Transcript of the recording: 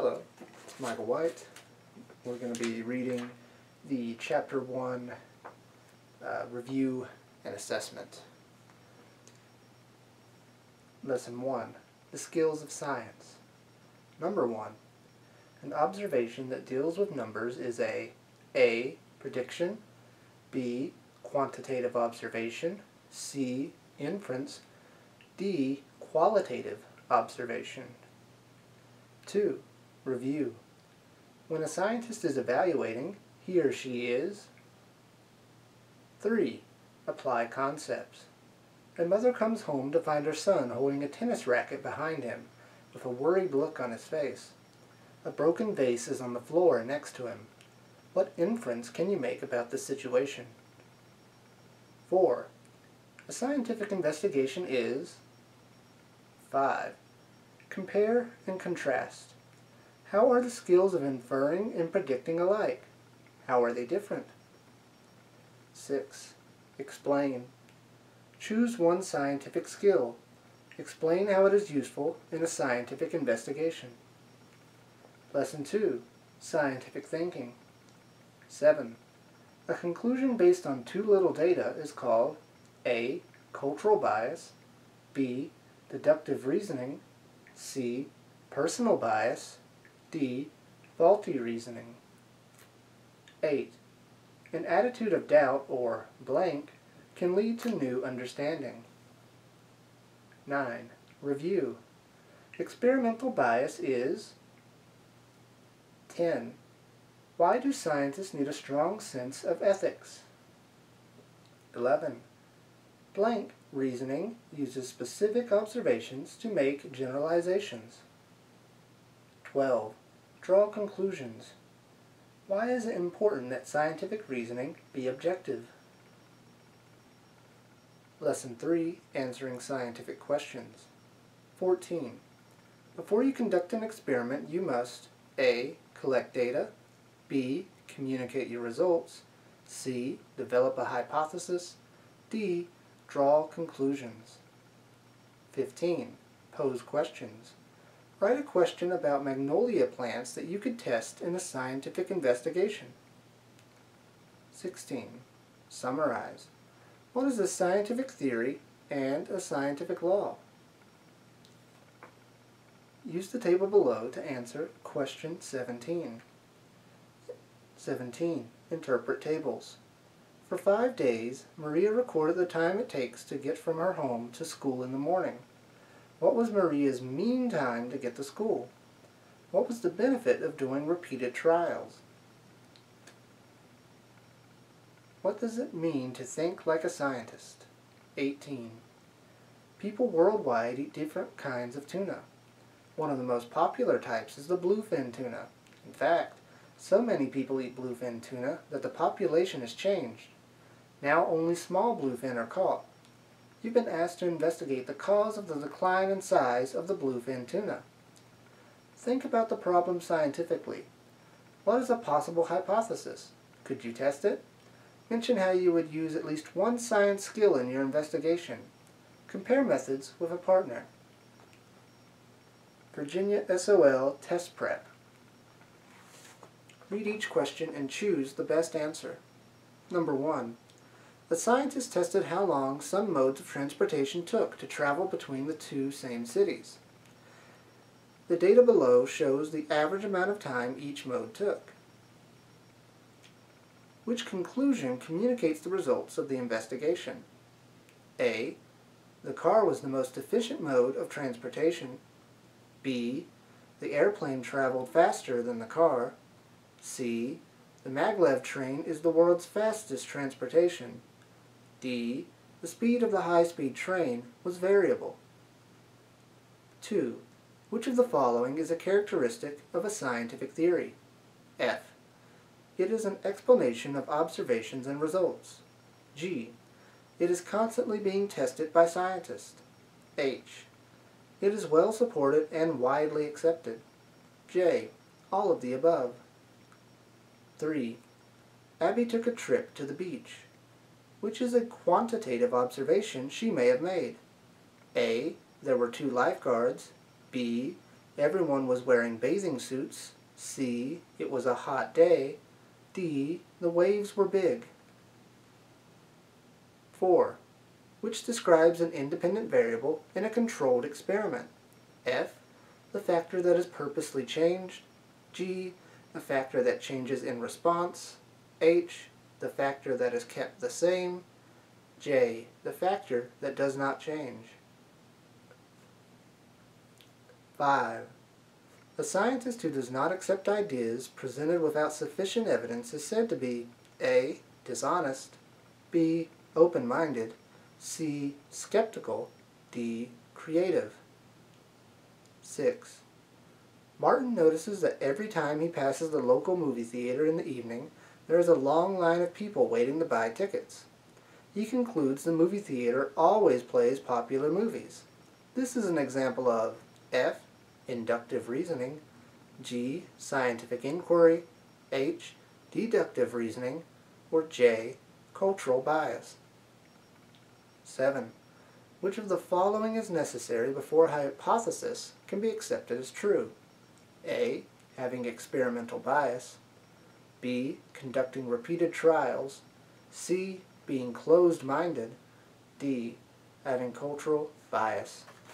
Hello, it's Michael White. We're going to be reading the Chapter 1 uh, Review and Assessment. Lesson 1 The Skills of Science. Number 1 An observation that deals with numbers is a A. Prediction B. Quantitative observation C. Inference D. Qualitative observation. 2. Review. When a scientist is evaluating, he or she is 3. Apply concepts. A mother comes home to find her son holding a tennis racket behind him, with a worried look on his face. A broken vase is on the floor next to him. What inference can you make about this situation? 4. A scientific investigation is 5. Compare and contrast. How are the skills of inferring and predicting alike? How are they different? 6. Explain. Choose one scientific skill. Explain how it is useful in a scientific investigation. Lesson 2. Scientific Thinking. 7. A conclusion based on too little data is called A. Cultural bias B. Deductive reasoning C. Personal bias D. Faulty reasoning. 8. An attitude of doubt or blank can lead to new understanding. 9. Review. Experimental bias is 10. Why do scientists need a strong sense of ethics? 11. Blank reasoning uses specific observations to make generalizations. 12. Draw conclusions. Why is it important that scientific reasoning be objective? Lesson 3. Answering scientific questions. 14. Before you conduct an experiment, you must A. Collect data B. Communicate your results C. Develop a hypothesis D. Draw conclusions. 15. Pose questions. Write a question about magnolia plants that you could test in a scientific investigation. 16. Summarize. What is a scientific theory and a scientific law? Use the table below to answer question 17. 17. Interpret tables. For five days, Maria recorded the time it takes to get from her home to school in the morning. What was Maria's mean time to get to school? What was the benefit of doing repeated trials? What does it mean to think like a scientist? 18. People worldwide eat different kinds of tuna. One of the most popular types is the bluefin tuna. In fact, so many people eat bluefin tuna that the population has changed. Now only small bluefin are caught. You've been asked to investigate the cause of the decline in size of the bluefin tuna. Think about the problem scientifically. What is a possible hypothesis? Could you test it? Mention how you would use at least one science skill in your investigation. Compare methods with a partner. Virginia SOL Test Prep. Read each question and choose the best answer. Number 1. The scientists tested how long some modes of transportation took to travel between the two same cities. The data below shows the average amount of time each mode took. Which conclusion communicates the results of the investigation? A. The car was the most efficient mode of transportation. B. The airplane traveled faster than the car. C. The maglev train is the world's fastest transportation. D. The speed of the high-speed train was variable. 2. Which of the following is a characteristic of a scientific theory? F. It is an explanation of observations and results. G. It is constantly being tested by scientists. H. It is well supported and widely accepted. J. All of the above. 3. Abby took a trip to the beach which is a quantitative observation she may have made. A. There were two lifeguards. B. Everyone was wearing bathing suits. C. It was a hot day. D. The waves were big. 4. Which describes an independent variable in a controlled experiment. F. The factor that is purposely changed. G. The factor that changes in response. H. The factor that is kept the same. J. The factor that does not change. 5. A scientist who does not accept ideas presented without sufficient evidence is said to be A. Dishonest B. Open-minded C. Skeptical D. Creative 6. Martin notices that every time he passes the local movie theater in the evening, there is a long line of people waiting to buy tickets. He concludes the movie theater always plays popular movies. This is an example of F inductive reasoning, G, scientific inquiry, H, deductive reasoning, or J, cultural bias. 7. Which of the following is necessary before a hypothesis can be accepted as true? A. Having experimental bias. B. Conducting repeated trials. C. Being closed-minded. D. Having cultural bias.